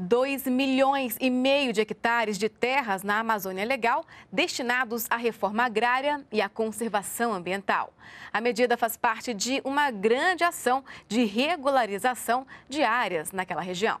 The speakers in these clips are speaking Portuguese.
2 milhões e meio de hectares de terras na Amazônia Legal destinados à reforma agrária e à conservação ambiental. A medida faz parte de uma grande ação de regularização de áreas naquela região.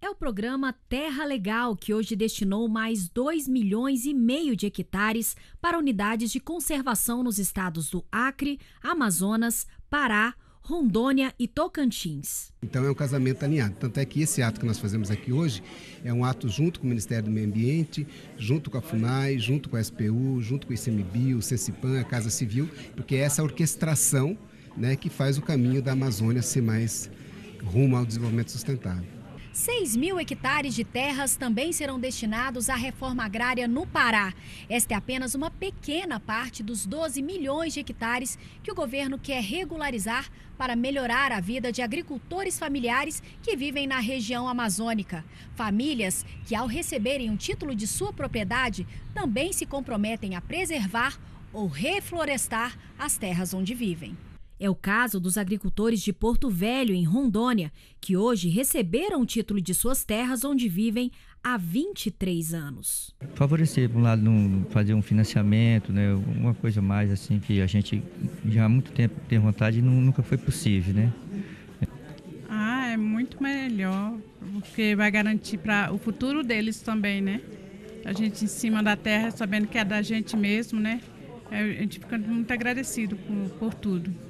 É o programa Terra Legal, que hoje destinou mais 2 milhões e meio de hectares para unidades de conservação nos estados do Acre, Amazonas, Pará, Rondônia e Tocantins. Então é um casamento alinhado. Tanto é que esse ato que nós fazemos aqui hoje é um ato junto com o Ministério do Meio Ambiente, junto com a FUNAI, junto com a SPU, junto com o ICMBio, o CECIPAN, a Casa Civil, porque é essa orquestração né, que faz o caminho da Amazônia ser mais rumo ao desenvolvimento sustentável. 6 mil hectares de terras também serão destinados à reforma agrária no Pará. Esta é apenas uma pequena parte dos 12 milhões de hectares que o governo quer regularizar para melhorar a vida de agricultores familiares que vivem na região amazônica. Famílias que, ao receberem um título de sua propriedade, também se comprometem a preservar ou reflorestar as terras onde vivem. É o caso dos agricultores de Porto Velho, em Rondônia, que hoje receberam o título de suas terras onde vivem há 23 anos. Favorecer, por um lado, fazer um financiamento, né, uma coisa mais assim que a gente já há muito tempo tem vontade e nunca foi possível, né? Ah, é muito melhor, porque vai garantir para o futuro deles também, né? A gente em cima da terra, sabendo que é da gente mesmo, né? A gente fica muito agradecido por, por tudo.